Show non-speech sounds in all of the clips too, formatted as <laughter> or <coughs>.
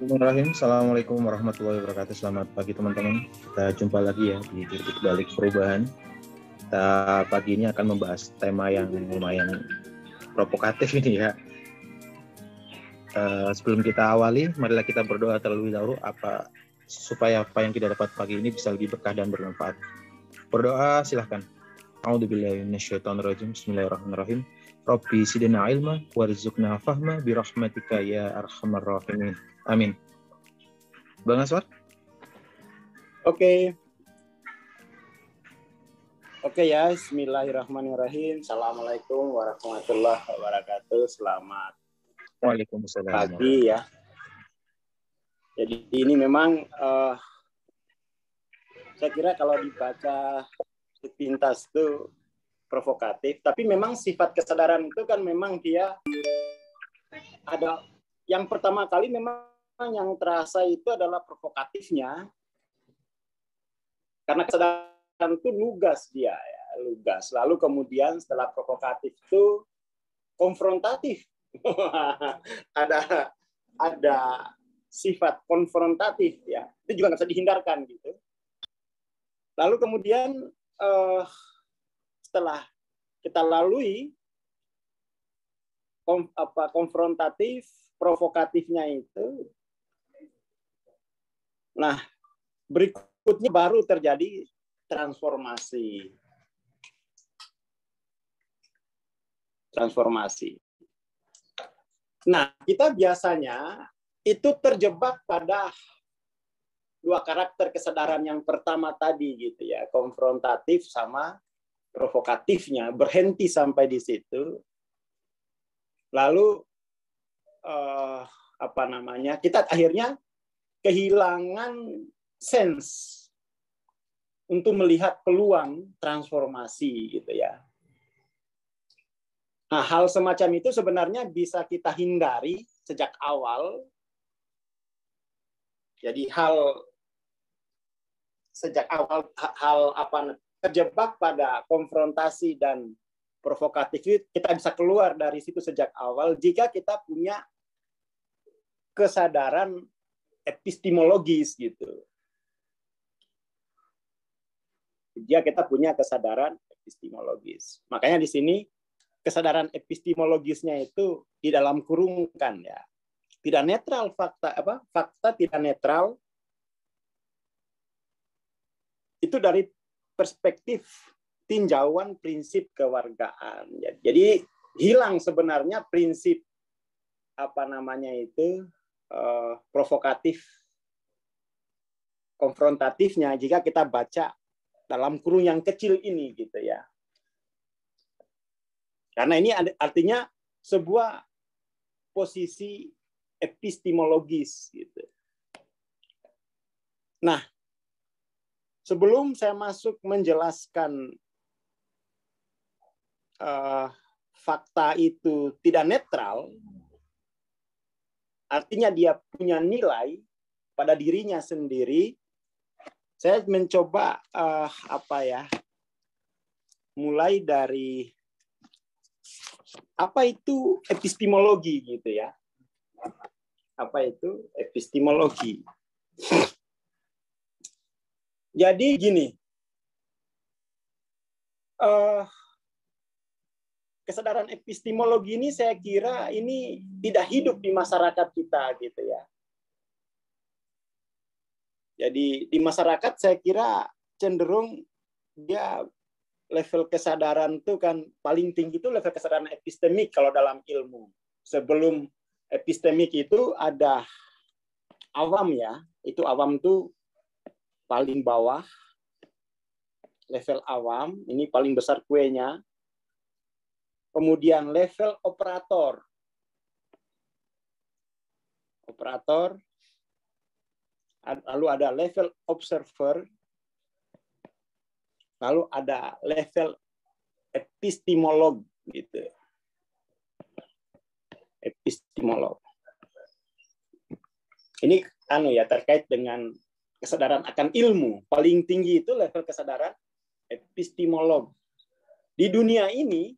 Bismillahirrahmanirrahim. Assalamualaikum warahmatullahi wabarakatuh. Selamat pagi teman-teman. Kita jumpa lagi ya di titik balik perubahan. Kita pagi ini akan membahas tema yang lumayan provokatif ini ya. Uh, sebelum kita awali, marilah kita berdoa terlebih dahulu apa supaya apa yang kita dapat pagi ini bisa lebih berkah dan bermanfaat. Berdoa silahkan. A'udzubillahi minasyaitonirrajim. Bismillahirrahmanirrahim. Rabbi sidina ilma warzuqna fahma birahmatika ya arhamar rahimin. Amin. Bang Aswar? Oke. Oke ya, Bismillahirrahmanirrahim. Assalamualaikum warahmatullahi wabarakatuh. Selamat Waalaikumsalam. pagi ya. Jadi ini memang uh, saya kira kalau dibaca sepintas itu provokatif, tapi memang sifat kesadaran itu kan memang dia ada yang pertama kali memang yang terasa itu adalah provokatifnya karena kesadaran itu lugas dia ya lugas. Lalu kemudian setelah provokatif itu konfrontatif. <laughs> Ada ada sifat konfrontatif ya. Itu juga nggak bisa dihindarkan gitu. Lalu kemudian eh, setelah kita lalui kom, apa konfrontatif provokatifnya itu nah berikutnya baru terjadi transformasi. Transformasi. Nah kita biasanya itu terjebak pada dua karakter kesadaran yang pertama tadi gitu ya konfrontatif sama provokatifnya berhenti sampai di situ. Lalu uh, apa namanya kita akhirnya kehilangan sense untuk melihat peluang transformasi gitu ya. Nah hal semacam itu sebenarnya bisa kita hindari sejak awal. Jadi hal sejak awal hal apa terjebak pada konfrontasi dan provokatif kita bisa keluar dari situ sejak awal jika kita punya kesadaran epistemologis gitu. Jika kita punya kesadaran epistemologis. Makanya di sini kesadaran epistemologisnya itu di dalam kurungkan ya. Tidak netral fakta apa? Fakta tidak netral itu dari perspektif tinjauan prinsip kewargaan. Jadi hilang sebenarnya prinsip apa namanya itu uh, provokatif konfrontatifnya jika kita baca dalam kurung yang kecil ini gitu ya. Karena ini artinya sebuah posisi epistemologis gitu. Nah, sebelum saya masuk menjelaskan uh, fakta itu tidak netral, artinya dia punya nilai pada dirinya sendiri. Saya mencoba uh, apa ya, mulai dari apa itu epistemologi gitu ya, apa itu epistemologi. Jadi gini, uh, kesadaran epistemologi ini saya kira ini tidak hidup di masyarakat kita gitu ya. Jadi di masyarakat saya kira cenderung dia level kesadaran itu kan paling tinggi itu level kesadaran epistemik kalau dalam ilmu. Sebelum epistemik itu ada awam ya, itu awam itu paling bawah level awam, ini paling besar kuenya. Kemudian level operator. Operator. Lalu ada level observer. Lalu ada level epistemolog gitu. Epistemolog. Ini anu ya terkait dengan kesadaran akan ilmu. Paling tinggi itu level kesadaran epistemolog. Di dunia ini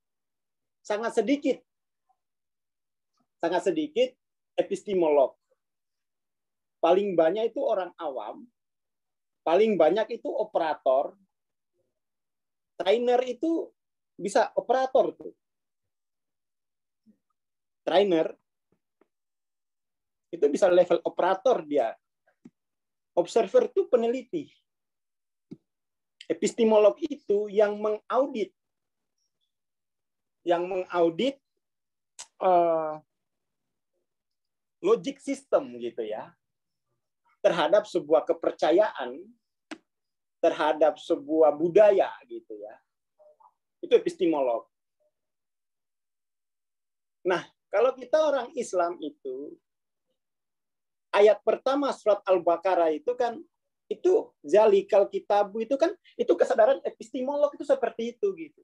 sangat sedikit sangat sedikit epistemolog. paling banyak itu orang awam, paling banyak itu operator, trainer itu bisa operator tuh. Trainer itu bisa level operator dia. Observer itu peneliti. Epistemolog itu yang mengaudit. Yang mengaudit uh, logic system gitu ya. Terhadap sebuah kepercayaan terhadap sebuah budaya gitu ya. Itu epistemolog. Nah kalau kita orang Islam itu ayat pertama surat al-baqarah itu kan itu zalikal kitabu itu kan itu kesadaran epistemolog itu seperti itu gitu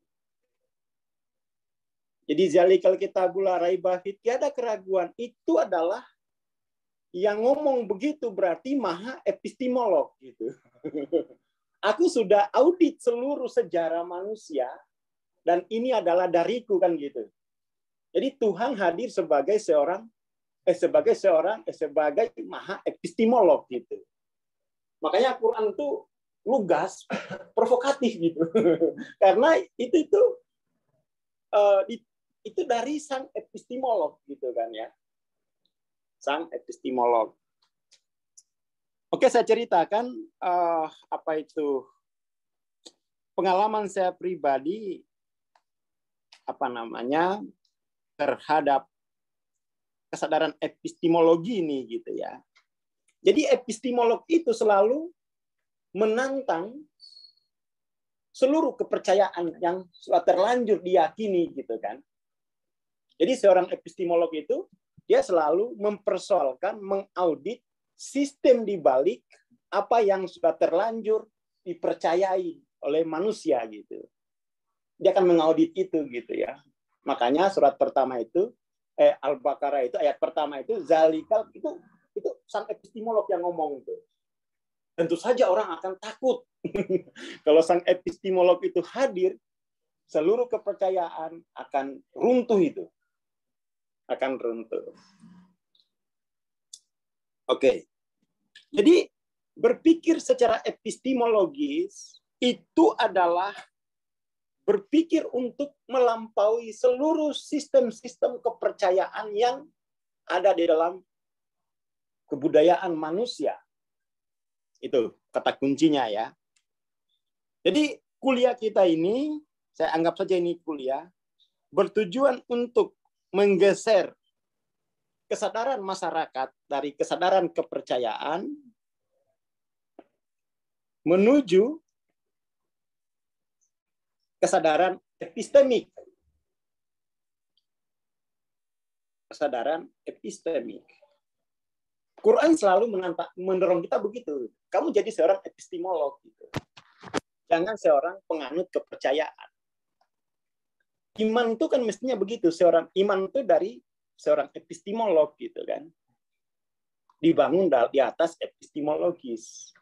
jadi zalikal kitabul raibah ada keraguan. Itu adalah yang ngomong begitu berarti maha epistemolog gitu. <laughs> Aku sudah audit seluruh sejarah manusia dan ini adalah dariku kan gitu. Jadi Tuhan hadir sebagai seorang eh sebagai seorang eh sebagai maha epistemolog gitu. Makanya Quran itu lugas, <coughs> provokatif gitu. <laughs> Karena itu itu uh, itu dari sang epistemolog gitu kan ya. Sang epistemolog. Oke, saya ceritakan uh, apa itu pengalaman saya pribadi apa namanya terhadap kesadaran epistemologi ini gitu ya. Jadi epistemolog itu selalu menantang seluruh kepercayaan yang sudah terlanjur diyakini gitu kan. Jadi seorang epistemolog itu dia selalu mempersoalkan, mengaudit sistem di balik apa yang sudah terlanjur dipercayai oleh manusia gitu. Dia akan mengaudit itu gitu ya. Makanya surat pertama itu eh, Al-Baqarah itu ayat pertama itu zalikal itu itu sang epistemolog yang ngomong itu. Tentu saja orang akan takut <laughs> kalau sang epistemolog itu hadir, seluruh kepercayaan akan runtuh itu akan runtuh. Oke. Jadi berpikir secara epistemologis itu adalah berpikir untuk melampaui seluruh sistem-sistem kepercayaan yang ada di dalam kebudayaan manusia. Itu kata kuncinya ya. Jadi kuliah kita ini, saya anggap saja ini kuliah, bertujuan untuk menggeser kesadaran masyarakat dari kesadaran kepercayaan menuju kesadaran epistemik. Kesadaran epistemik. Quran selalu mendorong kita begitu. Kamu jadi seorang epistemolog gitu. Jangan seorang penganut kepercayaan iman itu kan mestinya begitu seorang iman itu dari seorang epistemolog gitu kan dibangun di atas epistemologis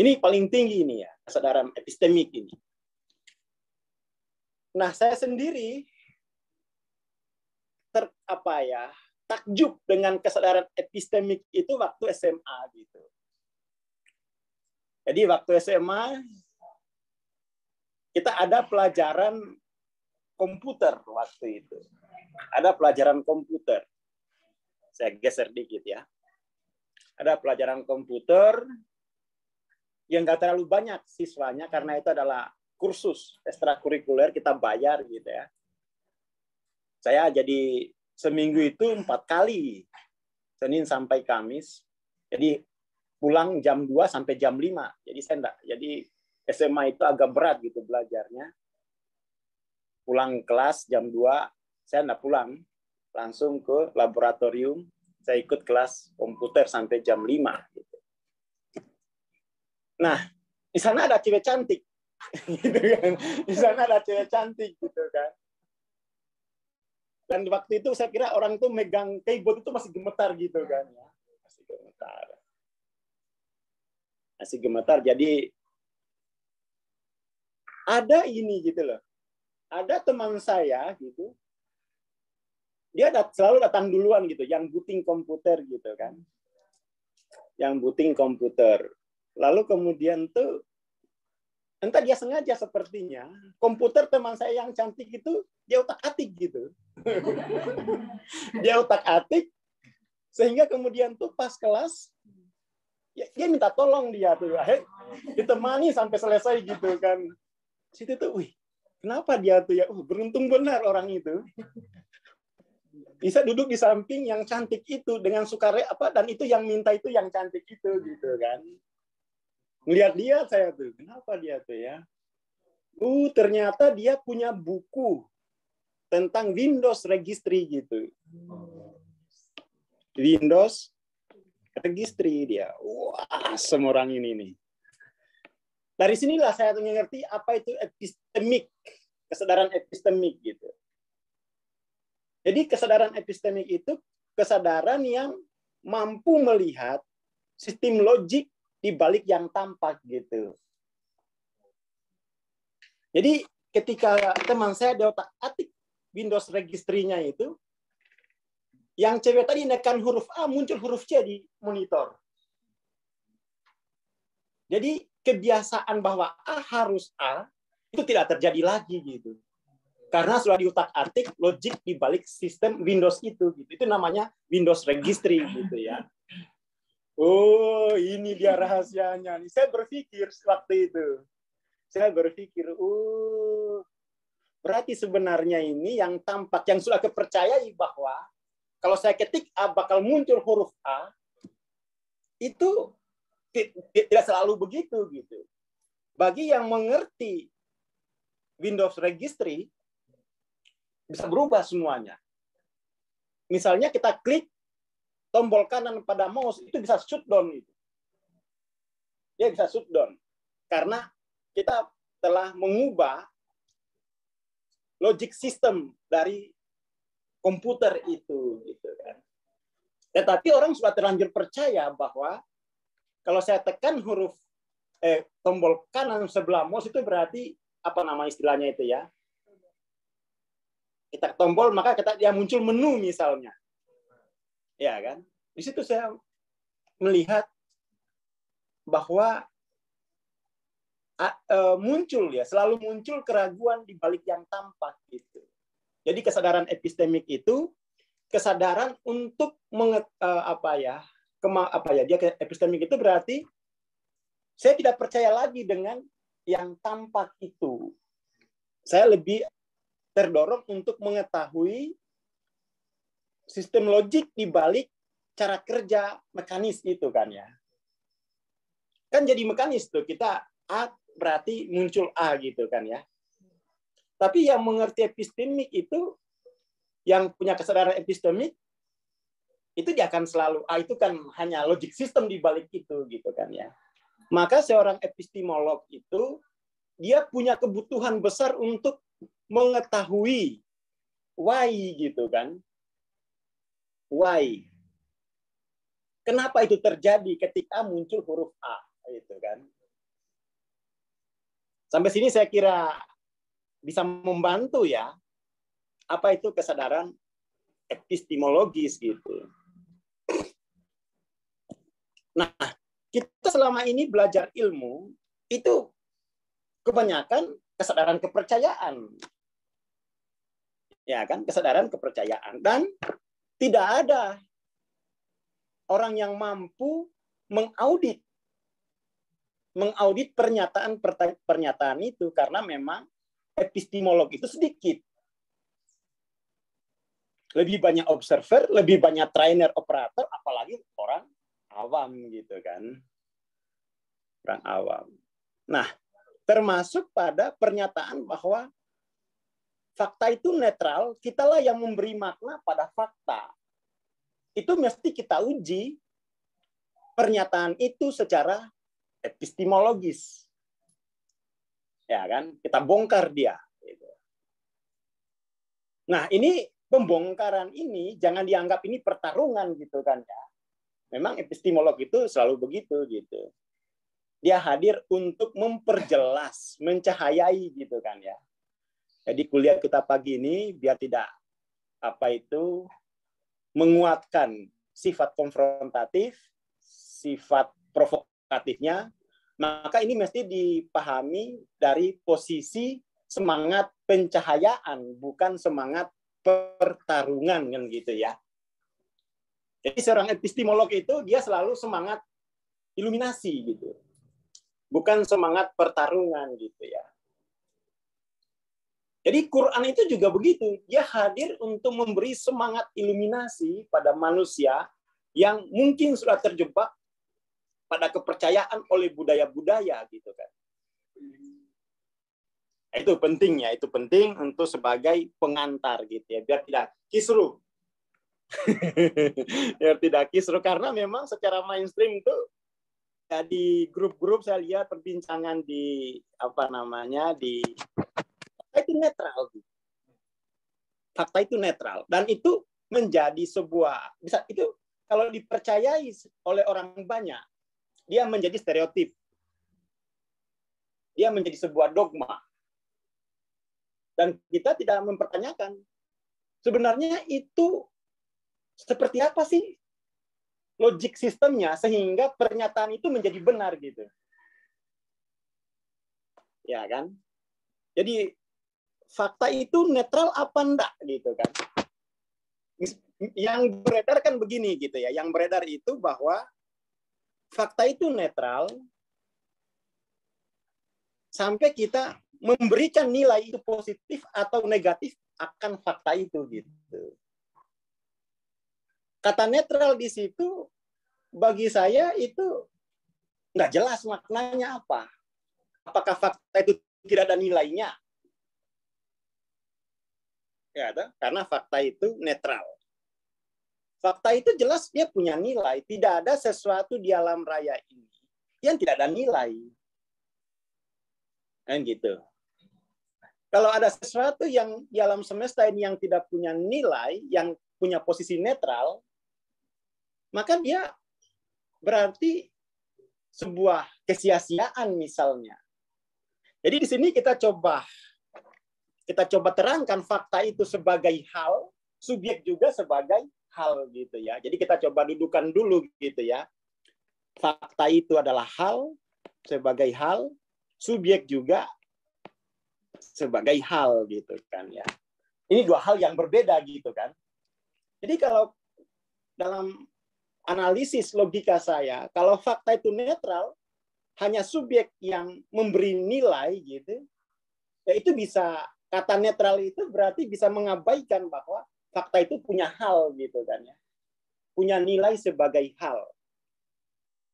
ini paling tinggi ini ya kesadaran epistemik ini nah saya sendiri ter apa ya takjub dengan kesadaran epistemik itu waktu SMA gitu jadi waktu SMA kita ada pelajaran komputer waktu itu. Ada pelajaran komputer. Saya geser dikit ya. Ada pelajaran komputer yang nggak terlalu banyak siswanya karena itu adalah kursus ekstrakurikuler kita bayar gitu ya. Saya jadi seminggu itu empat kali, Senin sampai Kamis. Jadi pulang jam 2 sampai jam 5. Jadi saya enggak, jadi SMA itu agak berat gitu belajarnya. Pulang kelas jam 2, saya enggak pulang. Langsung ke laboratorium, saya ikut kelas komputer sampai jam 5. Gitu. Nah, di sana ada cewek cantik. <laughs> gitu kan. Di sana ada cewek cantik gitu kan. Dan waktu itu saya kira orang itu megang keyboard itu masih gemetar gitu kan ya. Masih gemetar. Masih gemetar. Jadi ada ini gitu loh. Ada teman saya gitu dia dat selalu datang duluan gitu, yang booting komputer gitu kan. Yang booting komputer. Lalu kemudian tuh entah dia sengaja sepertinya komputer teman saya yang cantik itu dia otak atik gitu. Dia otak atik sehingga kemudian tuh pas kelas ya, dia minta tolong dia tuh hey, ditemani sampai selesai gitu kan. Situ tuh wih kenapa dia tuh ya? Uh, beruntung benar orang itu. Bisa duduk di samping yang cantik itu dengan sukare apa dan itu yang minta itu yang cantik itu gitu kan melihat dia saya tuh kenapa dia tuh ya? Uh ternyata dia punya buku tentang Windows registry gitu. Windows registry dia. Wah semua orang ini nih. Dari sinilah saya mengerti apa itu epistemik, kesadaran epistemik gitu. Jadi kesadaran epistemik itu kesadaran yang mampu melihat sistem logik di balik yang tampak gitu. Jadi ketika teman saya di otak atik Windows registrinya itu, yang cewek tadi nekan huruf A muncul huruf C di monitor. Jadi kebiasaan bahwa A harus A itu tidak terjadi lagi gitu. Karena sudah diutak-atik logik di balik sistem Windows itu gitu. Itu namanya Windows Registry gitu ya. Oh, ini dia rahasianya. Saya berpikir waktu itu. Saya berpikir, oh, berarti sebenarnya ini yang tampak, yang sudah kepercayai bahwa kalau saya ketik A bakal muncul huruf A, itu tidak selalu begitu gitu. Bagi yang mengerti Windows Registry bisa berubah semuanya. Misalnya kita klik tombol kanan pada mouse itu bisa shutdown itu. Dia bisa shutdown karena kita telah mengubah logic system dari komputer itu gitu kan. Tetapi orang sudah terlanjur percaya bahwa kalau saya tekan huruf eh, tombol kanan sebelah mouse itu berarti apa nama istilahnya itu ya? Kita tombol maka kita dia muncul menu misalnya. Ya kan? Di situ saya melihat bahwa muncul ya, selalu muncul keraguan di balik yang tampak gitu. Jadi kesadaran epistemik itu kesadaran untuk menget, apa ya kema, apa ya dia epistemik itu berarti saya tidak percaya lagi dengan yang tampak itu. Saya lebih terdorong untuk mengetahui sistem logik di balik cara kerja mekanis itu kan ya. Kan jadi mekanis tuh kita A berarti muncul A gitu kan ya. Tapi yang mengerti epistemik itu yang punya kesadaran epistemik itu dia akan selalu ah itu kan hanya logic system di balik itu gitu kan ya. Maka seorang epistemolog itu dia punya kebutuhan besar untuk mengetahui why gitu kan. Why? Kenapa itu terjadi ketika muncul huruf A gitu kan. Sampai sini saya kira bisa membantu ya. Apa itu kesadaran epistemologis gitu. Nah, kita selama ini belajar ilmu itu kebanyakan kesadaran kepercayaan. Ya kan, kesadaran kepercayaan dan tidak ada orang yang mampu mengaudit mengaudit pernyataan pernyataan itu karena memang epistemolog itu sedikit. Lebih banyak observer, lebih banyak trainer operator, apalagi orang awam gitu kan. Orang awam. Nah, termasuk pada pernyataan bahwa fakta itu netral, kitalah yang memberi makna pada fakta. Itu mesti kita uji pernyataan itu secara epistemologis. Ya kan? Kita bongkar dia. Gitu. Nah, ini pembongkaran ini jangan dianggap ini pertarungan gitu kan ya memang epistemolog itu selalu begitu gitu. Dia hadir untuk memperjelas, mencahayai gitu kan ya. Jadi kuliah kita pagi ini biar tidak apa itu menguatkan sifat konfrontatif, sifat provokatifnya, maka ini mesti dipahami dari posisi semangat pencahayaan, bukan semangat pertarungan kan gitu ya. Jadi seorang epistemolog itu dia selalu semangat iluminasi gitu. Bukan semangat pertarungan gitu ya. Jadi Quran itu juga begitu. Dia hadir untuk memberi semangat iluminasi pada manusia yang mungkin sudah terjebak pada kepercayaan oleh budaya-budaya gitu kan. Itu pentingnya, itu penting untuk sebagai pengantar gitu ya, biar tidak kisru. <laughs> biar tidak kisru karena memang secara mainstream itu ya di grup-grup saya lihat perbincangan di apa namanya di fakta itu netral. Fakta itu netral dan itu menjadi sebuah bisa itu kalau dipercayai oleh orang banyak dia menjadi stereotip. Dia menjadi sebuah dogma. Dan kita tidak mempertanyakan sebenarnya itu seperti apa sih logik sistemnya sehingga pernyataan itu menjadi benar gitu. Ya kan? Jadi fakta itu netral apa enggak gitu kan. Yang beredar kan begini gitu ya. Yang beredar itu bahwa fakta itu netral sampai kita memberikan nilai itu positif atau negatif akan fakta itu gitu. Kata netral di situ bagi saya itu nggak jelas maknanya apa. Apakah fakta itu tidak ada nilainya ya ada karena fakta itu netral. Fakta itu jelas dia punya nilai. Tidak ada sesuatu di alam raya ini yang tidak ada nilai. Kan gitu. Kalau ada sesuatu yang di alam semesta ini yang tidak punya nilai, yang punya posisi netral, maka dia berarti sebuah kesia-siaan misalnya. Jadi di sini kita coba kita coba terangkan fakta itu sebagai hal, subjek juga sebagai hal gitu ya. Jadi kita coba dudukan dulu gitu ya. Fakta itu adalah hal sebagai hal, subjek juga sebagai hal gitu kan ya. Ini dua hal yang berbeda gitu kan. Jadi kalau dalam analisis logika saya, kalau fakta itu netral, hanya subjek yang memberi nilai gitu, ya itu bisa kata netral itu berarti bisa mengabaikan bahwa fakta itu punya hal gitu kan ya. Punya nilai sebagai hal.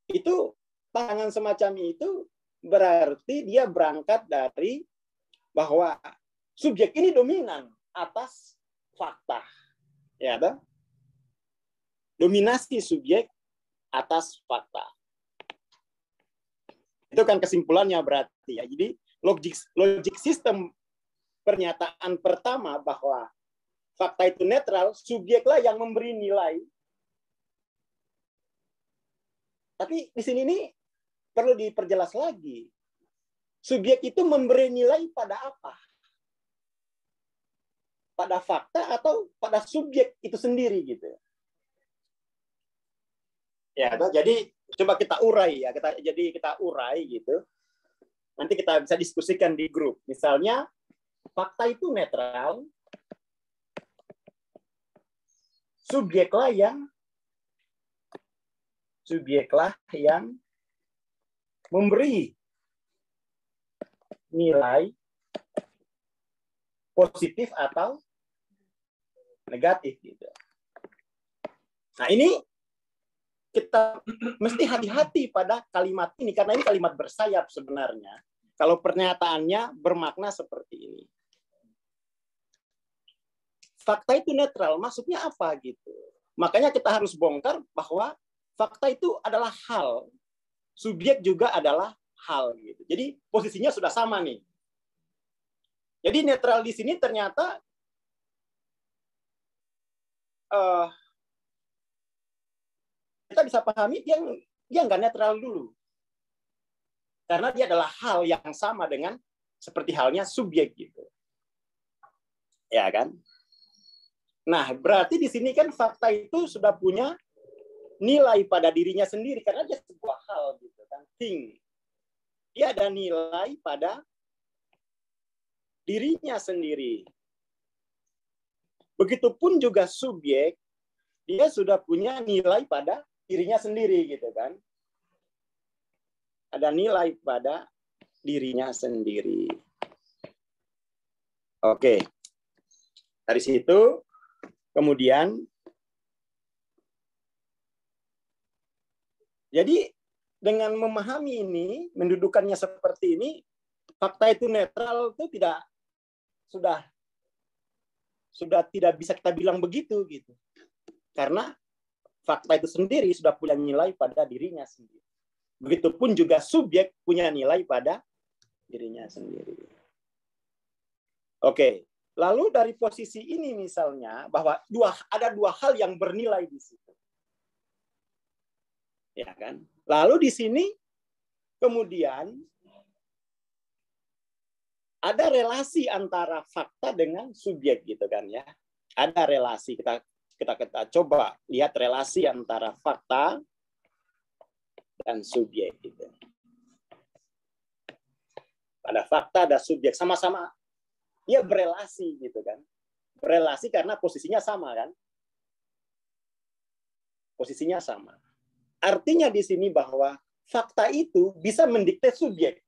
Itu pandangan semacam itu berarti dia berangkat dari bahwa subjek ini dominan atas fakta. Ya, ada? Dominasi subjek atas fakta. Itu kan kesimpulannya berarti ya. Jadi logik logik sistem pernyataan pertama bahwa fakta itu netral, subjeklah yang memberi nilai. Tapi di sini nih perlu diperjelas lagi. Subjek itu memberi nilai pada apa? Pada fakta atau pada subjek itu sendiri gitu. Ya, jadi coba kita urai ya, kita jadi kita urai gitu. Nanti kita bisa diskusikan di grup. Misalnya fakta itu netral, subjeklah yang subjeklah yang memberi nilai positif atau negatif gitu. Nah, ini kita mesti hati-hati pada kalimat ini karena ini kalimat bersayap sebenarnya. Kalau pernyataannya bermakna seperti ini. Fakta itu netral, maksudnya apa gitu. Makanya kita harus bongkar bahwa fakta itu adalah hal, subjek juga adalah hal gitu. Jadi posisinya sudah sama nih. Jadi netral di sini ternyata uh, kita bisa pahami dia dia nggak netral dulu. Karena dia adalah hal yang sama dengan seperti halnya subjek gitu. Ya kan? Nah, berarti di sini kan fakta itu sudah punya nilai pada dirinya sendiri karena dia sebuah hal gitu kan, thing. Dia ada nilai pada dirinya sendiri. Begitupun juga subjek, dia sudah punya nilai pada dirinya sendiri gitu kan. Ada nilai pada dirinya sendiri. Oke. Dari situ kemudian jadi dengan memahami ini, mendudukannya seperti ini, fakta itu netral itu tidak sudah sudah tidak bisa kita bilang begitu gitu. Karena fakta itu sendiri sudah punya nilai pada dirinya sendiri. Begitupun juga subjek punya nilai pada dirinya sendiri. Oke, lalu dari posisi ini misalnya bahwa dua ada dua hal yang bernilai di situ. Ya kan? Lalu di sini kemudian ada relasi antara fakta dengan subjek gitu kan ya. Ada relasi kita kita kita coba lihat relasi antara fakta dan subjek gitu. Pada fakta ada subjek sama-sama dia berelasi gitu kan. Berelasi karena posisinya sama kan. Posisinya sama. Artinya di sini bahwa fakta itu bisa mendikte subjek.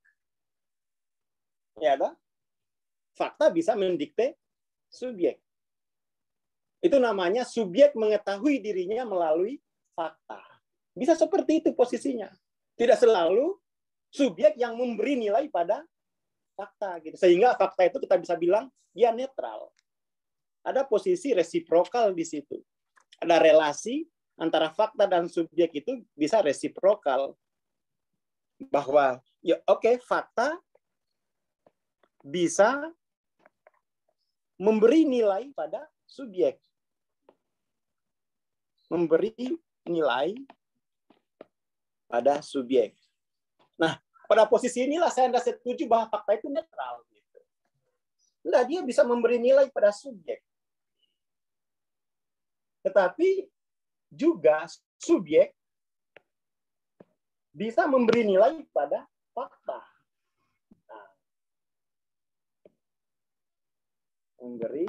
Ya, kan? Fakta bisa mendikte subjek. Itu namanya subjek mengetahui dirinya melalui fakta. Bisa seperti itu posisinya. Tidak selalu subjek yang memberi nilai pada fakta gitu. Sehingga fakta itu kita bisa bilang dia netral. Ada posisi resiprokal di situ. Ada relasi antara fakta dan subjek itu bisa resiprokal. Bahwa ya oke okay, fakta bisa memberi nilai pada subjek memberi nilai pada subjek. Nah, pada posisi inilah saya tidak setuju bahwa fakta itu netral. Gitu. Nah, dia bisa memberi nilai pada subjek. Tetapi juga subjek bisa memberi nilai pada fakta. Nah, memberi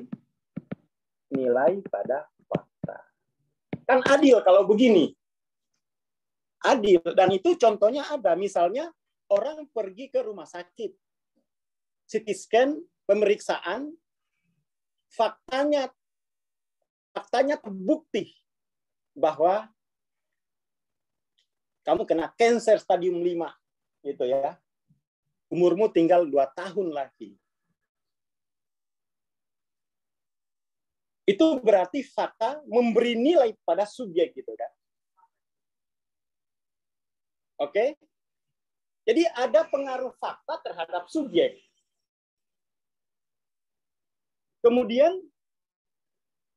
nilai pada Kan adil kalau begini. Adil. Dan itu contohnya ada. Misalnya orang pergi ke rumah sakit. CT scan, pemeriksaan, faktanya faktanya terbukti bahwa kamu kena cancer stadium 5 gitu ya. Umurmu tinggal dua tahun lagi. itu berarti fakta memberi nilai pada subjek gitu kan. Oke? Jadi ada pengaruh fakta terhadap subjek. Kemudian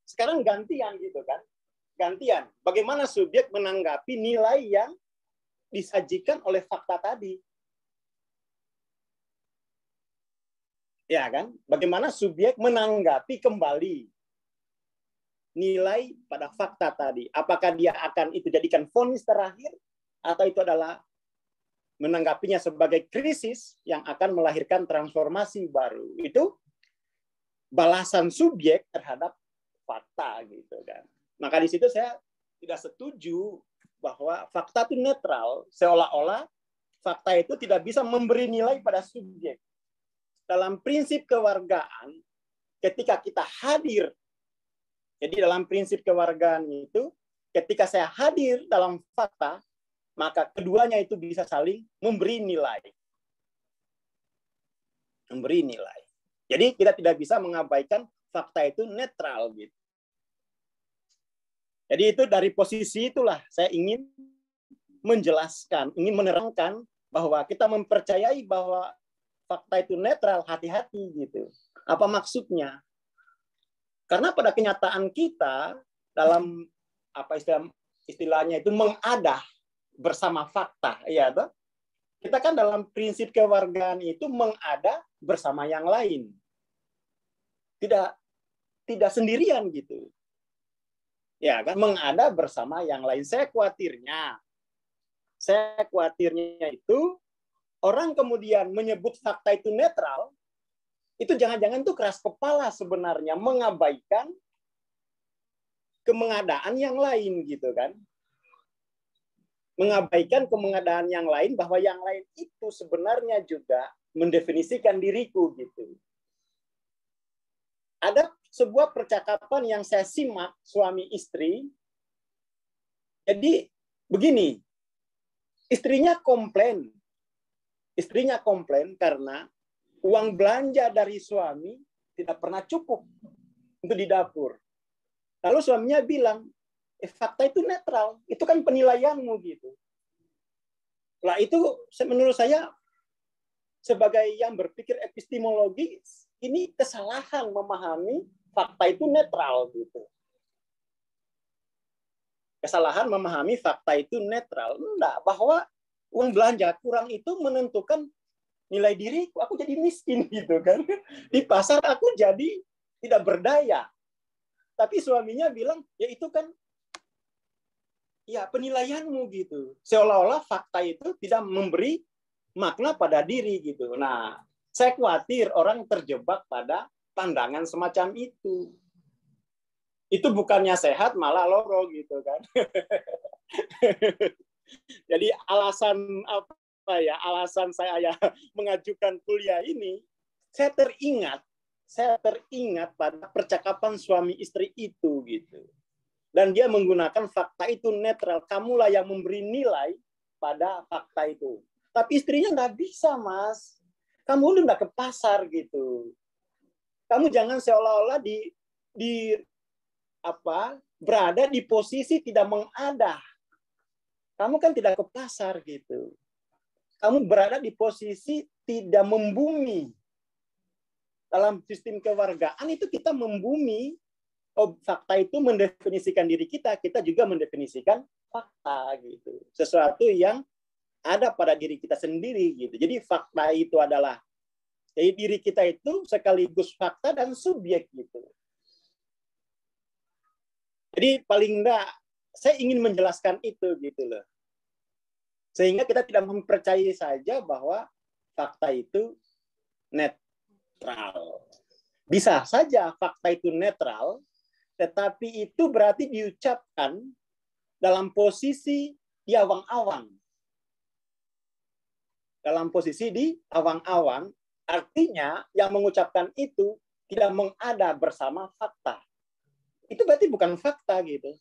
sekarang gantian gitu kan. Gantian. Bagaimana subjek menanggapi nilai yang disajikan oleh fakta tadi? Ya kan? Bagaimana subjek menanggapi kembali nilai pada fakta tadi. Apakah dia akan itu jadikan vonis terakhir atau itu adalah menanggapinya sebagai krisis yang akan melahirkan transformasi baru. Itu balasan subjek terhadap fakta gitu kan. Maka di situ saya tidak setuju bahwa fakta itu netral, seolah-olah fakta itu tidak bisa memberi nilai pada subjek. Dalam prinsip kewargaan, ketika kita hadir jadi dalam prinsip kewargaan itu, ketika saya hadir dalam fakta, maka keduanya itu bisa saling memberi nilai. Memberi nilai. Jadi kita tidak bisa mengabaikan fakta itu netral gitu. Jadi itu dari posisi itulah saya ingin menjelaskan, ingin menerangkan bahwa kita mempercayai bahwa fakta itu netral, hati-hati gitu. Apa maksudnya? Karena pada kenyataan kita dalam apa istilah istilahnya itu mengadah bersama fakta, ya toh? Kita kan dalam prinsip kewargaan itu mengada bersama yang lain. Tidak tidak sendirian gitu. Ya kan mengada bersama yang lain. Saya khawatirnya saya khawatirnya itu orang kemudian menyebut fakta itu netral, itu jangan-jangan tuh keras kepala sebenarnya mengabaikan kemengadaan yang lain gitu kan. Mengabaikan kemengadaan yang lain bahwa yang lain itu sebenarnya juga mendefinisikan diriku gitu. Ada sebuah percakapan yang saya simak suami istri. Jadi begini, istrinya komplain. Istrinya komplain karena uang belanja dari suami tidak pernah cukup untuk di dapur. Lalu suaminya bilang, eh, fakta itu netral, itu kan penilaianmu gitu. Lah itu menurut saya sebagai yang berpikir epistemologi ini kesalahan memahami fakta itu netral gitu. Kesalahan memahami fakta itu netral. Enggak, bahwa uang belanja kurang itu menentukan nilai diriku. Aku jadi miskin <laughs> gitu kan. Di pasar aku jadi tidak berdaya. Tapi suaminya bilang, ya itu kan ya penilaianmu gitu. Seolah-olah fakta itu tidak memberi makna pada diri gitu. Nah, saya khawatir orang terjebak pada pandangan semacam itu. Itu bukannya sehat malah loro gitu kan. <laughs> Jadi alasan apa ya? Alasan saya ya <laughs> mengajukan kuliah ini, saya teringat, saya teringat pada percakapan suami istri itu gitu. Dan dia menggunakan fakta itu netral. Kamulah yang memberi nilai pada fakta itu. Tapi istrinya nggak bisa, Mas. Kamu udah nggak ke pasar gitu. Kamu jangan seolah-olah di di apa berada di posisi tidak mengada. Kamu kan tidak ke pasar gitu. Kamu berada di posisi tidak membumi. Dalam sistem kewargaan itu kita membumi. Fakta itu mendefinisikan diri kita, kita juga mendefinisikan fakta gitu. Sesuatu yang ada pada diri kita sendiri gitu. Jadi fakta itu adalah jadi diri kita itu sekaligus fakta dan subjek gitu. Jadi paling enggak saya ingin menjelaskan itu gitu loh. Sehingga kita tidak mempercayai saja bahwa fakta itu netral. Bisa saja fakta itu netral, tetapi itu berarti diucapkan dalam posisi di awang-awang dalam posisi di awang-awang, artinya yang mengucapkan itu tidak mengada bersama fakta. Itu berarti bukan fakta gitu.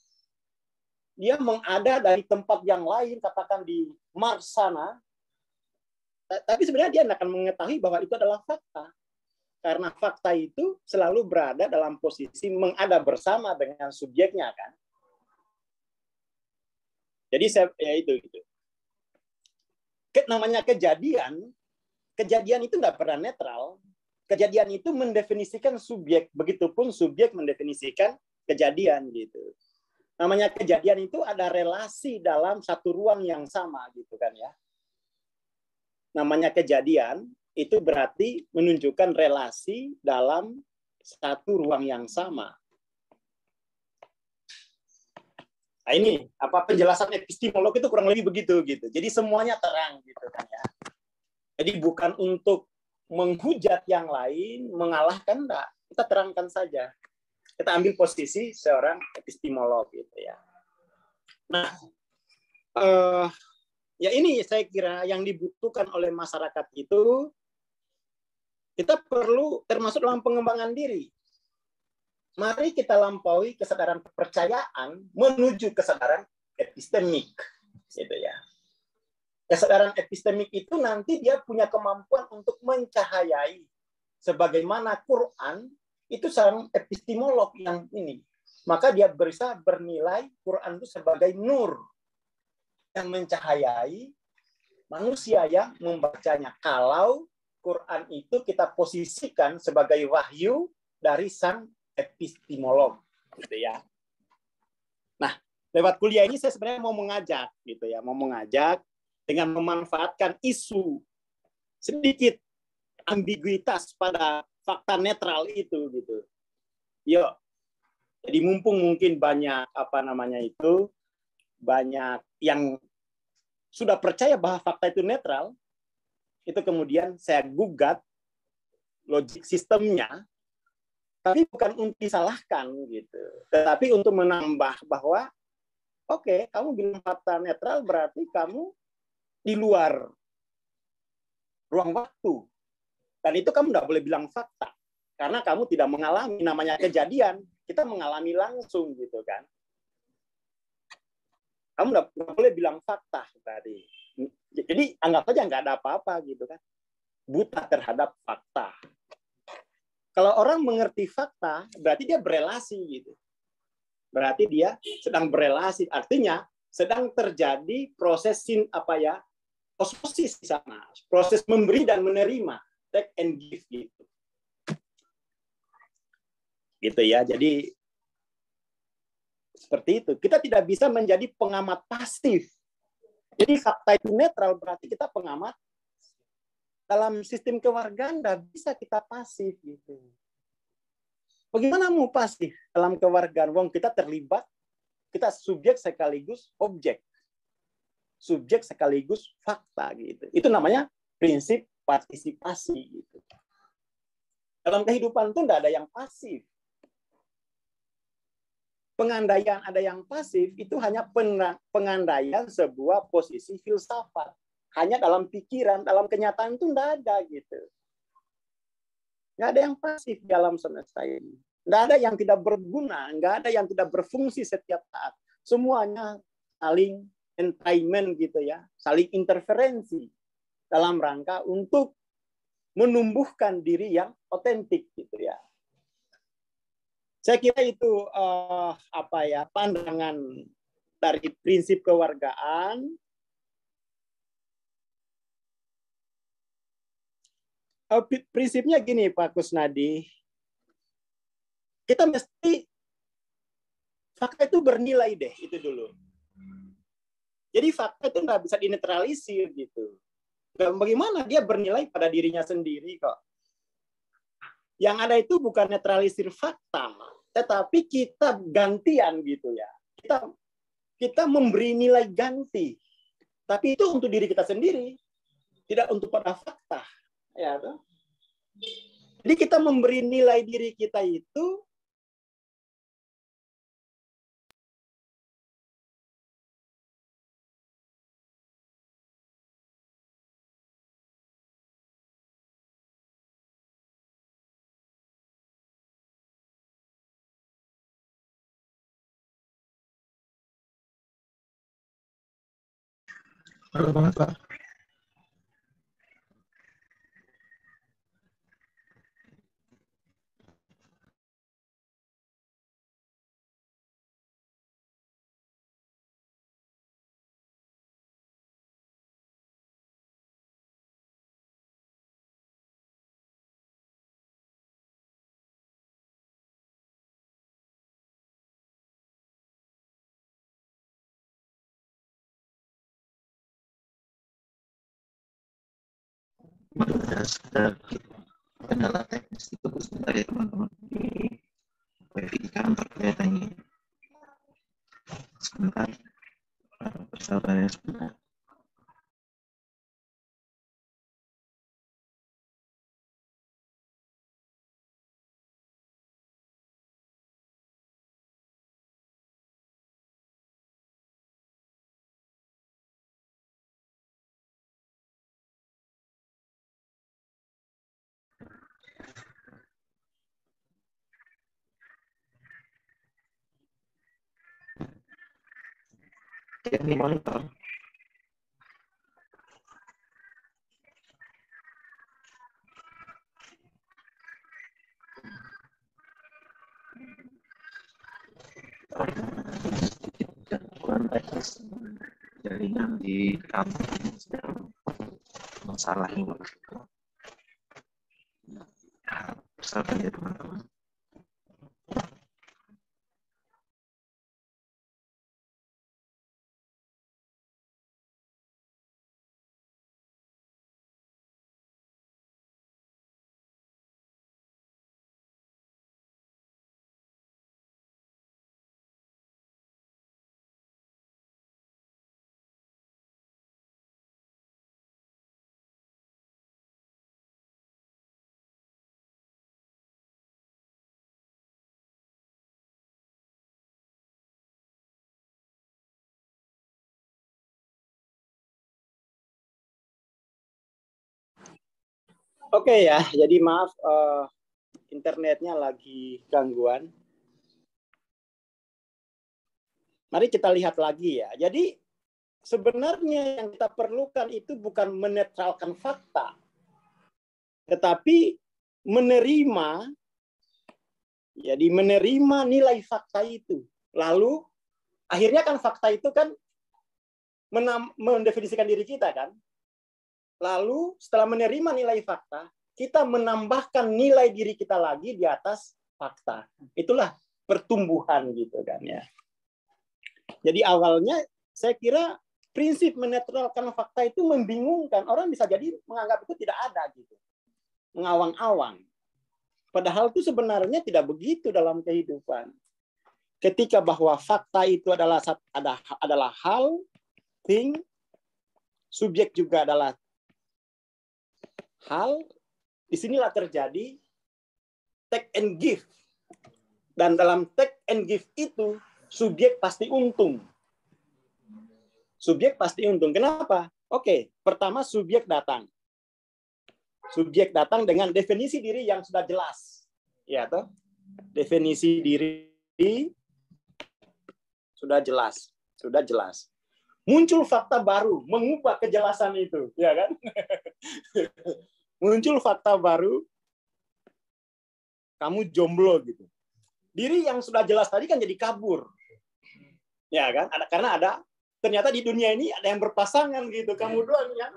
Dia mengada dari tempat yang lain, katakan di Mars sana, tapi sebenarnya dia akan mengetahui bahwa itu adalah fakta. Karena fakta itu selalu berada dalam posisi mengada bersama dengan subjeknya kan. Jadi saya ya itu gitu namanya kejadian, kejadian itu nggak pernah netral. Kejadian itu mendefinisikan subjek, begitupun subjek mendefinisikan kejadian gitu. Namanya kejadian itu ada relasi dalam satu ruang yang sama gitu kan ya. Namanya kejadian itu berarti menunjukkan relasi dalam satu ruang yang sama. Nah ini apa penjelasan epistemolog itu kurang lebih begitu gitu. Jadi semuanya terang gitu kan ya. Jadi bukan untuk menghujat yang lain, mengalahkan enggak. Kita terangkan saja. Kita ambil posisi seorang epistemolog gitu ya. Nah, eh, ya ini saya kira yang dibutuhkan oleh masyarakat itu kita perlu termasuk dalam pengembangan diri. Mari kita lampaui kesadaran kepercayaan menuju kesadaran epistemik gitu ya. Kesadaran epistemik itu nanti dia punya kemampuan untuk mencahayai sebagaimana Quran itu seorang epistemolog yang ini. Maka dia bisa bernilai Quran itu sebagai nur yang mencahayai manusia yang membacanya. Kalau Quran itu kita posisikan sebagai wahyu dari sang epistemolog gitu ya. Nah, lewat kuliah ini saya sebenarnya mau mengajak gitu ya, mau mengajak dengan memanfaatkan isu sedikit ambiguitas pada fakta netral itu gitu. Yuk, Jadi mumpung mungkin banyak apa namanya itu banyak yang sudah percaya bahwa fakta itu netral, itu kemudian saya gugat logik sistemnya, tapi bukan untuk disalahkan gitu, tetapi untuk menambah bahwa oke okay, kamu bilang fakta netral berarti kamu di luar ruang waktu. Dan itu kamu tidak boleh bilang fakta karena kamu tidak mengalami namanya kejadian kita mengalami langsung gitu kan. Kamu nggak boleh bilang fakta tadi. Jadi anggap saja nggak ada apa-apa gitu kan. Buta terhadap fakta. Kalau orang mengerti fakta, berarti dia berelasi gitu. Berarti dia sedang berelasi. Artinya sedang terjadi proses sin apa ya osmosis di sana, proses memberi dan menerima, take and give gitu. Gitu ya. Jadi seperti itu. Kita tidak bisa menjadi pengamat pasif. Jadi fakta itu netral berarti kita pengamat dalam sistem kewargaan tidak bisa kita pasif gitu. Bagaimana mau pasif dalam kewargaan? Wong kita terlibat, kita subjek sekaligus objek, subjek sekaligus fakta gitu. Itu namanya prinsip partisipasi gitu. Dalam kehidupan itu tidak ada yang pasif pengandaian ada yang pasif itu hanya pengandaian sebuah posisi filsafat. Hanya dalam pikiran, dalam kenyataan itu tidak ada gitu. Nggak ada yang pasif dalam semesta ini. Nggak ada yang tidak berguna, nggak ada yang tidak berfungsi setiap saat. Semuanya saling entertainment gitu ya, saling interferensi dalam rangka untuk menumbuhkan diri yang otentik gitu ya. Saya kira itu uh, apa ya pandangan dari prinsip kewargaan. Uh, prinsipnya gini Pak Kusnadi, kita mesti fakta itu bernilai deh itu dulu. Jadi fakta itu nggak bisa dinetralisir gitu. Bagaimana dia bernilai pada dirinya sendiri kok. Yang ada itu bukan netralisir fakta, tetapi kita gantian gitu ya. Kita kita memberi nilai ganti. Tapi itu untuk diri kita sendiri, tidak untuk pada fakta. Ya. Jadi kita memberi nilai diri kita itu Agora vamos lá. Berdasar kendala teknis itu sebentar ya teman-teman di wifi kantor kelihatannya sebentar persahabatnya sebentar yang dimonitor jaringan di kantor sedang masalah ini. Bersabar ya teman-teman Oke okay, ya, jadi maaf uh, internetnya lagi gangguan. Mari kita lihat lagi ya. Jadi sebenarnya yang kita perlukan itu bukan menetralkan fakta, tetapi menerima jadi menerima nilai fakta itu. Lalu akhirnya kan fakta itu kan mendefinisikan diri kita kan. Lalu setelah menerima nilai fakta, kita menambahkan nilai diri kita lagi di atas fakta. Itulah pertumbuhan gitu kan ya. Jadi awalnya saya kira prinsip menetralkan fakta itu membingungkan. Orang bisa jadi menganggap itu tidak ada gitu. Mengawang-awang. Padahal itu sebenarnya tidak begitu dalam kehidupan. Ketika bahwa fakta itu adalah ada adalah hal, thing, subjek juga adalah hal, di sinilah terjadi take and give. Dan dalam take and give itu subjek pasti untung. Subjek pasti untung. Kenapa? Oke, pertama subjek datang. Subjek datang dengan definisi diri yang sudah jelas. Ya, toh? Definisi diri sudah jelas, sudah jelas. Muncul fakta baru, mengubah kejelasan itu, ya kan? <laughs> Muncul fakta baru, kamu jomblo gitu. Diri yang sudah jelas tadi kan jadi kabur. Ya kan? Ada karena ada ternyata di dunia ini ada yang berpasangan gitu. Kamu doang yang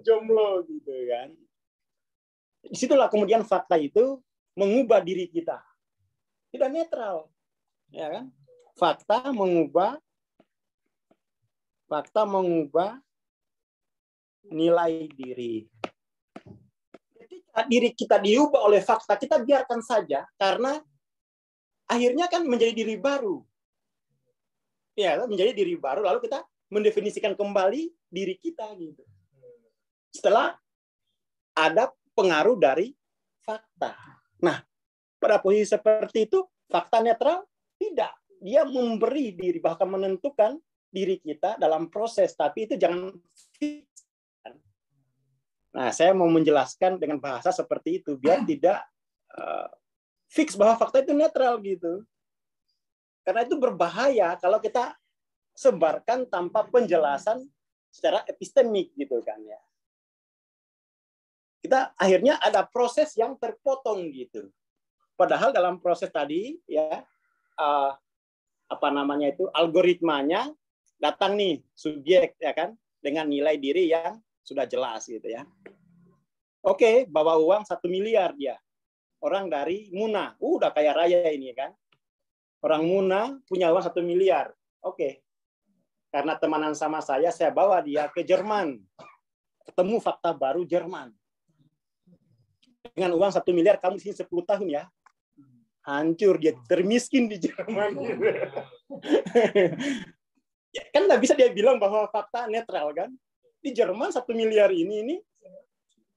jomblo gitu kan. Di situlah kemudian fakta itu mengubah diri kita. Tidak netral. Ya kan? Fakta mengubah fakta mengubah nilai diri diri kita diubah oleh fakta kita biarkan saja. Karena akhirnya kan menjadi diri baru. Ya menjadi diri baru lalu kita mendefinisikan kembali diri kita gitu. Setelah ada pengaruh dari fakta. Nah pada posisi seperti itu fakta netral tidak. Dia memberi diri bahkan menentukan diri kita dalam proses. Tapi itu jangan Nah, saya mau menjelaskan dengan bahasa seperti itu biar tidak uh, fix bahwa fakta itu netral gitu. Karena itu berbahaya kalau kita sebarkan tanpa penjelasan secara epistemik gitu kan ya. Kita akhirnya ada proses yang terpotong gitu. Padahal dalam proses tadi ya uh, apa namanya itu algoritmanya datang nih subjek ya kan dengan nilai diri yang sudah jelas gitu ya. Oke, bawa uang satu miliar dia. Orang dari Muna, uh, udah kaya raya ini kan. Orang Muna punya uang satu miliar. Oke. Karena temanan sama saya, saya bawa dia ke Jerman. Ketemu fakta baru Jerman. Dengan uang satu miliar, kamu sini 10 tahun ya. Hancur, dia termiskin di Jerman. <laughs> ya, kan nggak bisa dia bilang bahwa fakta netral kan. Di Jerman satu miliar ini, ini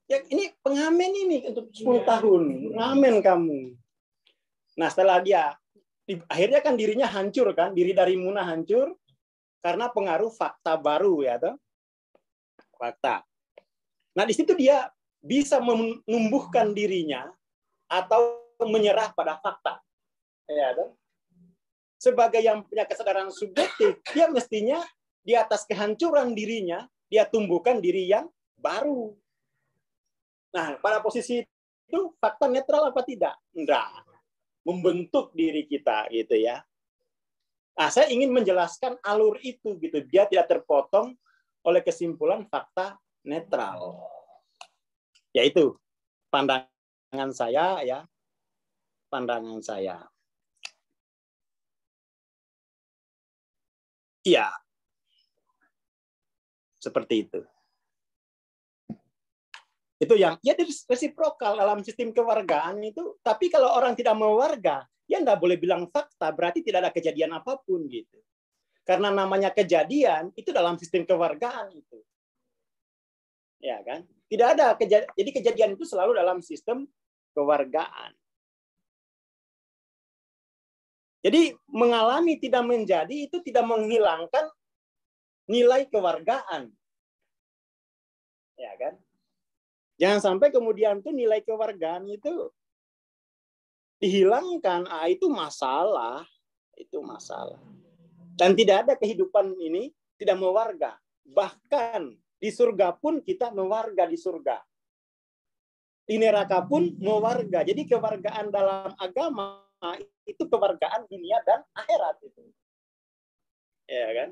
ya ini pengamen ini untuk 10 tahun. Pengamen kamu. Nah setelah dia akhirnya kan dirinya hancur kan, diri dari Muna hancur karena pengaruh fakta baru ya toh. Fakta. Nah, di situ dia bisa menumbuhkan dirinya atau menyerah pada fakta. Ya toh. Sebagai yang punya kesadaran subjektif, dia mestinya di atas kehancuran dirinya, dia tumbuhkan diri yang baru. Nah, pada posisi itu fakta netral apa tidak? Enggak membentuk diri kita gitu ya. Nah, saya ingin menjelaskan alur itu gitu, dia tidak terpotong oleh kesimpulan fakta netral. Yaitu pandangan saya ya, pandangan saya. Iya. Seperti itu. Itu yang ya resiprokal dalam sistem kewargaan itu. Tapi kalau orang tidak mau warga, ya nggak boleh bilang fakta, berarti tidak ada kejadian apa pun gitu. Karena namanya kejadian itu dalam sistem kewargaan itu. Ya kan? Tidak ada kejadian. Jadi kejadian itu selalu dalam sistem kewargaan. Jadi mengalami tidak menjadi itu tidak menghilangkan nilai kewargaan. Ya kan? Jangan sampai kemudian tuh nilai kewargaan itu dihilangkan. Ah, itu masalah. Itu masalah. Dan tidak ada kehidupan ini tidak mewarga. Bahkan di surga pun kita mewarga di surga. Di neraka pun mewarga. Jadi kewargaan dalam agama itu kewargaan dunia dan akhirat itu. Ya kan?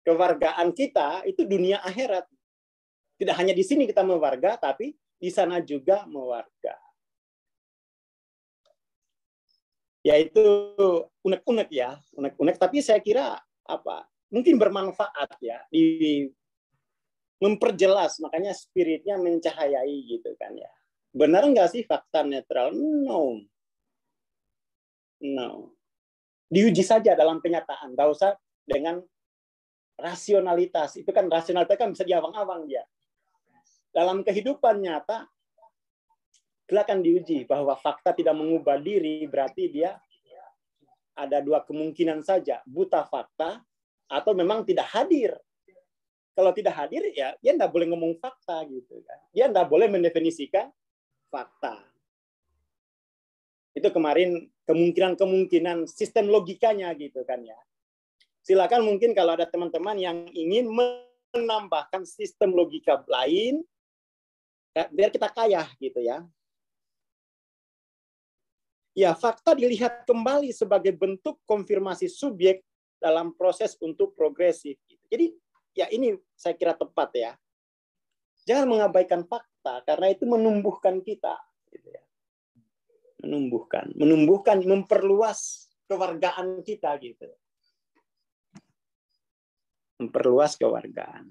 Kewargaan kita itu dunia akhirat. Tidak hanya di sini kita mewarga, tapi di sana juga mewarga. Yaitu unek-unek ya, unek-unek. Tapi saya kira apa? Mungkin bermanfaat ya di memperjelas, makanya spiritnya mencahayai gitu kan ya. Benar nggak sih fakta netral? No. No. Diuji saja dalam kenyataan, nggak usah dengan rasionalitas. Itu kan rasionalitas kan bisa diawang-awang dia. Dalam kehidupan nyata silakan diuji bahwa fakta tidak mengubah diri berarti dia ada dua kemungkinan saja buta fakta atau memang tidak hadir. Kalau tidak hadir ya dia tidak boleh ngomong fakta gitu kan. Dia tidak boleh mendefinisikan fakta. Itu kemarin kemungkinan-kemungkinan sistem logikanya gitu kan ya silakan mungkin kalau ada teman-teman yang ingin menambahkan sistem logika lain biar kita kaya gitu ya. Ya, fakta dilihat kembali sebagai bentuk konfirmasi subjek dalam proses untuk progresif. Jadi, ya ini saya kira tepat ya. Jangan mengabaikan fakta karena itu menumbuhkan kita. Gitu ya. Menumbuhkan, menumbuhkan, memperluas kewargaan kita gitu. Memperluas kewargaan.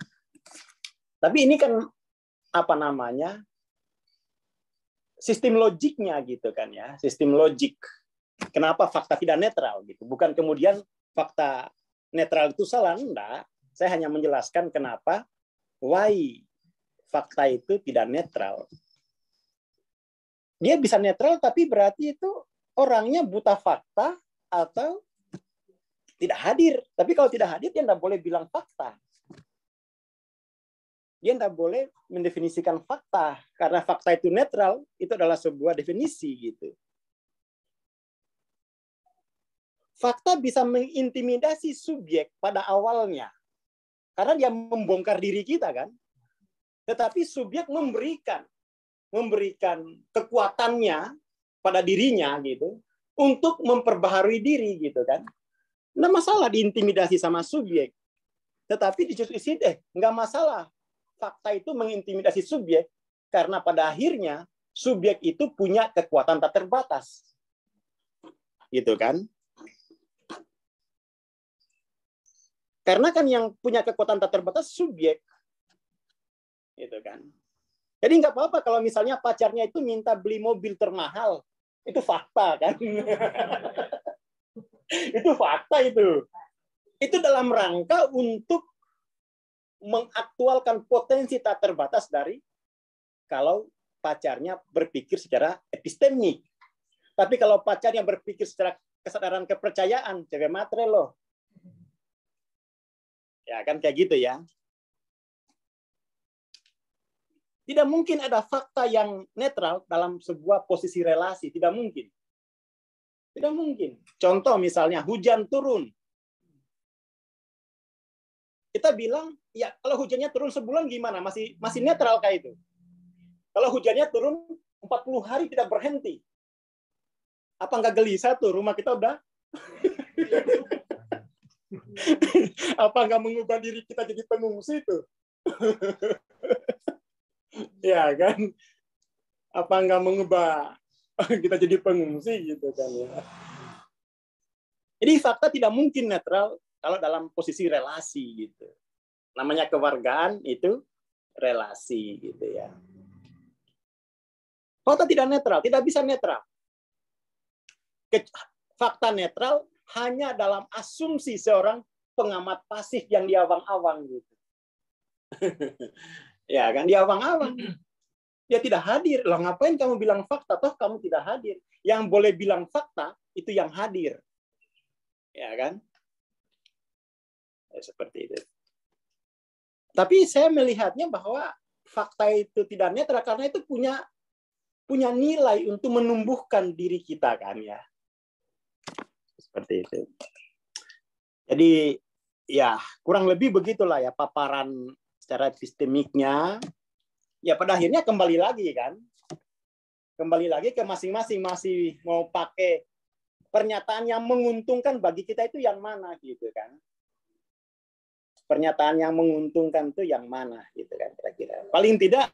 Tapi ini kan apa namanya sistem logiknya gitu kan ya sistem logik. Kenapa fakta tidak netral gitu? Bukan kemudian fakta netral itu salah enggak. Saya hanya menjelaskan kenapa why fakta itu tidak netral. Dia bisa netral tapi berarti itu orangnya buta fakta atau tidak hadir. Tapi kalau tidak hadir dia tidak boleh bilang fakta. Dia tidak boleh mendefinisikan fakta. Karena fakta itu netral itu adalah sebuah definisi gitu. Fakta bisa mengintimidasi subjek pada awalnya. Karena dia membongkar diri kita kan? Tetapi subjek memberikan memberikan kekuatannya pada dirinya gitu untuk memperbaharui diri gitu kan Nah masalah diintimidasi sama subjek tetapi di sisi deh nggak masalah fakta itu mengintimidasi subjek karena pada akhirnya subjek itu punya kekuatan tak terbatas. Gitu kan? Karena kan yang punya kekuatan tak terbatas subjek. Gitu kan? Jadi nggak apa-apa kalau misalnya pacarnya itu minta beli mobil termahal. Itu fakta kan? <laughs> <laughs> itu fakta itu. Itu dalam rangka untuk mengaktualkan potensi tak terbatas dari kalau pacarnya berpikir secara epistemik. Tapi kalau pacarnya berpikir secara kesadaran kepercayaan, cewek matre loh. Ya kan kayak gitu ya. Tidak mungkin ada fakta yang netral dalam sebuah posisi relasi. Tidak mungkin. Tidak mungkin. Contoh misalnya hujan turun. Kita bilang ya kalau hujannya turun sebulan gimana? Masih masih netral kayak itu. Kalau hujannya turun 40 hari tidak berhenti. Apa nggak gelisah tuh? Rumah kita udah <laughs> apa nggak mengubah diri kita jadi pengungsi itu? <laughs> Ya kan? Apa nggak mengubah <laughs> kita jadi pengungsi gitu kan ya jadi fakta tidak mungkin netral kalau dalam posisi relasi gitu. Namanya kewargaan itu relasi gitu ya. Fakta tidak netral, tidak bisa netral. Fakta netral hanya dalam asumsi seorang pengamat pasif yang diawang-awang gitu. <laughs> ya kan diawang-awang. Dia tidak hadir. Loh ngapain kamu bilang fakta? Toh kamu tidak hadir. Yang boleh bilang fakta itu yang hadir. Ya kan? Ya, seperti itu. Tapi saya melihatnya bahwa fakta itu tidak netral karena itu punya punya nilai untuk menumbuhkan diri kita kan ya. Seperti itu. Jadi ya kurang lebih begitulah ya paparan secara epistemiknya. Ya pada akhirnya kembali lagi kan. Kembali lagi ke masing-masing masih mau pakai pernyataan yang menguntungkan bagi kita itu yang mana gitu kan pernyataan yang menguntungkan itu yang mana gitu kan kira-kira. Paling tidak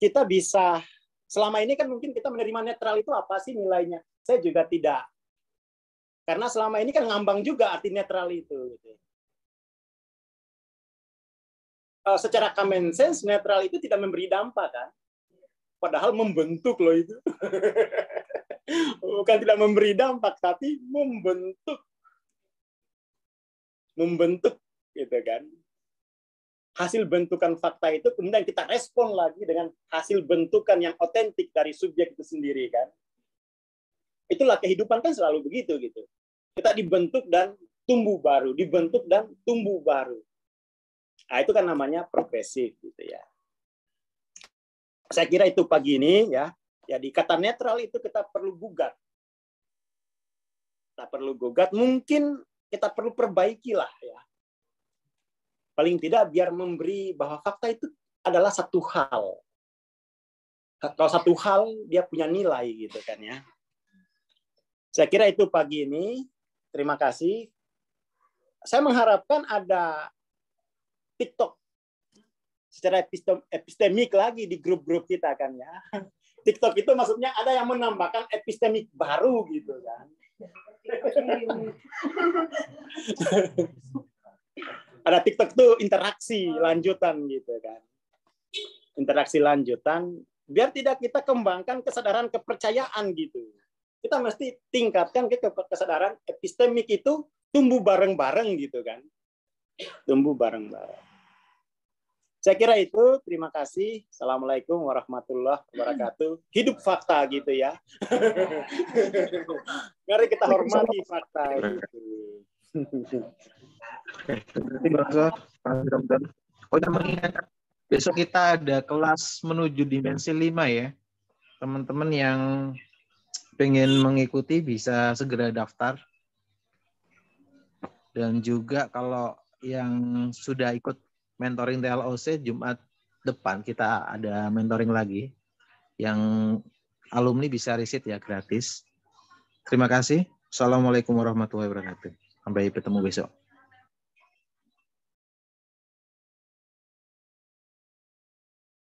kita bisa selama ini kan mungkin kita menerima netral itu apa sih nilainya? Saya juga tidak. Karena selama ini kan ngambang juga arti netral itu. Gitu. Secara common sense netral itu tidak memberi dampak kan? Padahal membentuk loh itu. <laughs> Bukan tidak memberi dampak, tapi membentuk. Membentuk gitu kan? Hasil bentukan fakta itu kemudian kita respon lagi dengan hasil bentukan yang otentik dari subjek itu sendiri kan? Itulah kehidupan kan selalu begitu gitu. Kita dibentuk dan tumbuh baru dibentuk dan tumbuh baru nah, itu kan namanya progresif gitu ya saya kira itu pagi ini ya jadi kata netral itu kita perlu gugat kita perlu gugat mungkin kita perlu perbaiki lah ya. Paling tidak biar memberi bahwa fakta itu adalah satu hal. Kalau satu hal dia punya nilai gitu kan ya. Saya kira itu pagi ini. Terima kasih. Saya mengharapkan ada TikTok secara epistemik lagi di grup-grup kita kan ya. <laughs> TikTok itu maksudnya ada yang menambahkan epistemik baru gitu kan. <laughs> Ada TikTok tuh interaksi lanjutan gitu kan. Interaksi lanjutan biar tidak kita kembangkan kesadaran kepercayaan gitu. Kita mesti tingkatkan ke kesadaran epistemik itu tumbuh bareng-bareng gitu kan. Tumbuh bareng-bareng. Saya kira itu. Terima kasih. Assalamualaikum warahmatullahi wabarakatuh. Hidup fakta gitu ya. <laughs> Mari kita hormati fakta. Gitu. Terima kasih, Oh, mengingat besok kita ada kelas menuju dimensi 5 ya. Teman-teman yang pengen mengikuti bisa segera daftar. Dan juga kalau yang sudah ikut mentoring TLOC Jumat depan kita ada mentoring lagi yang alumni bisa riset ya gratis. Terima kasih. Assalamualaikum warahmatullahi wabarakatuh. Sampai bertemu besok.